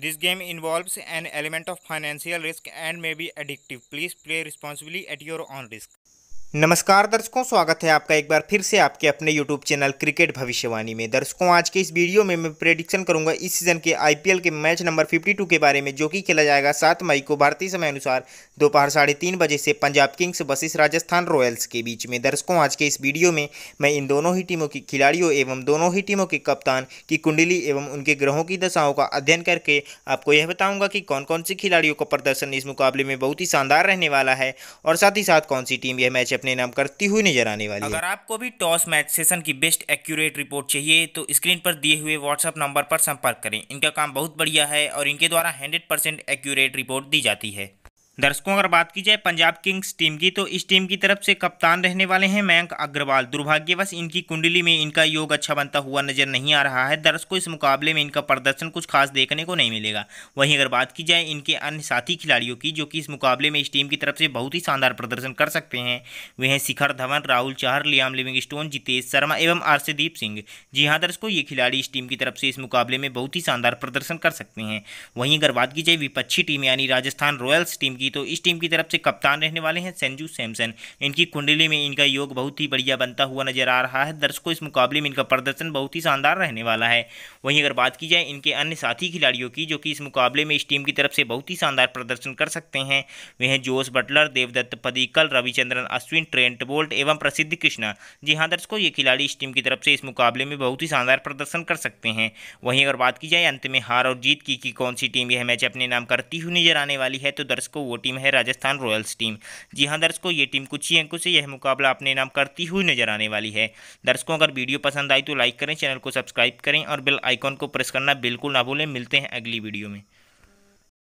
This game involves an element of financial risk and may be addictive. Please play responsibly at your own risk. नमस्कार दर्शकों, स्वागत है आपका एक बार फिर से आपके अपने यूट्यूब चैनल क्रिकेट भविष्यवाणी में। दर्शकों, आज के इस वीडियो में मैं प्रेडिक्शन करूँगा इस सीज़न के आईपीएल के मैच नंबर 52 के बारे में, जो कि खेला जाएगा सात मई को भारतीय समय अनुसार, दोपहर साढ़े तीन बजे से Punjab Kings versus Rajasthan Royals के बीच में। दर्शकों, आज के इस वीडियो में मैं इन दोनों ही टीमों की खिलाड़ियों एवं दोनों ही टीमों के कप्तान की कुंडली एवं उनके ग्रहों की दशाओं का अध्ययन करके आपको यह बताऊँगा कि कौन कौन सी खिलाड़ियों का प्रदर्शन इस मुकाबले में बहुत ही शानदार रहने वाला है और साथ ही साथ कौन सी टीम यह मैच अपने नाम करती हुई नज़र आने वाली अगर आपको भी टॉस मैच सेशन की बेस्ट एक्यूरेट रिपोर्ट चाहिए तो स्क्रीन पर दिए हुए व्हाट्सएप नंबर पर संपर्क करें। इनका काम बहुत बढ़िया है और इनके द्वारा हंड्रेड एक्यूरेट रिपोर्ट दी जाती है। दर्शकों, अगर बात की जाए पंजाब किंग्स टीम की तो इस टीम की तरफ़ से कप्तान रहने वाले हैं मयंक अग्रवाल। दुर्भाग्यवश इनकी कुंडली में इनका योग अच्छा बनता हुआ नज़र नहीं आ रहा है। दर्शकों, इस मुकाबले में इनका प्रदर्शन कुछ खास देखने को नहीं मिलेगा। वहीं अगर बात की जाए इनके अन्य साथी खिलाड़ियों की, जो कि इस मुकाबले में इस टीम की तरफ़ से बहुत ही शानदार प्रदर्शन कर सकते हैं, वे हैं Shikhar Dhawan, Rahul Chahar, Liam Livingstone Jitesh Sharma एवं आरसीदीप सिंह। जी हाँ दर्शकों, ये खिलाड़ी इस टीम की तरफ़ से इस मुकाबले में बहुत ही शानदार प्रदर्शन कर सकते हैं। वहीं अगर बात की जाए विपक्षी टीम, यानी राजस्थान रॉयल्स टीम की तो इस टीम की तरफ़ से कप्तान रहने वाले हैं संजू सैमसन। इनकी कुंडली में इनका योग बहुत ही बढ़िया बनता हुआ नज़र आ रहा है। दर्शकों, इस मुकाबले में इनका प्रदर्शन बहुत ही शानदार रहने वाला है। वहीं अगर बात की जाए इनके अन्य साथी खिलाड़ियों की, जो कि इस मुकाबले में इस टीम की तरफ़ से बहुत ही शानदार प्रदर्शन कर सकते हैं, वे हैं Jos Buttler, Devdutt Padikkal, Ravichandran, Ashwin, Trent Boult एवं प्रसिद्ध कृष्णा। जी हाँ दर्शकों, ये खिलाड़ी इस टीम की तरफ़ से इस मुकाबले में बहुत ही शानदार प्रदर्शन कर सकते हैं। वहीं अगर बात की जाए अंत में हार और जीत की, कि कौन सी टीम यह मैच अपने नाम करती हुई नज़र आने वाली है तो दर्शकों, वो टीम है राजस्थान रॉयल्स टीम। जी हाँ दर्शकों, ये टीम कुछ ही अंकों से यह मुकाबला अपने नाम करती हुई नज़र आने वाली है। दर्शकों, अगर वीडियो पसंद आई तो लाइक करें, चैनल को सब्सक्राइब करें और बेल आइकॉन को प्रेस करना बिल्कुल ना भूलें। मिलते हैं अगली वीडियो में।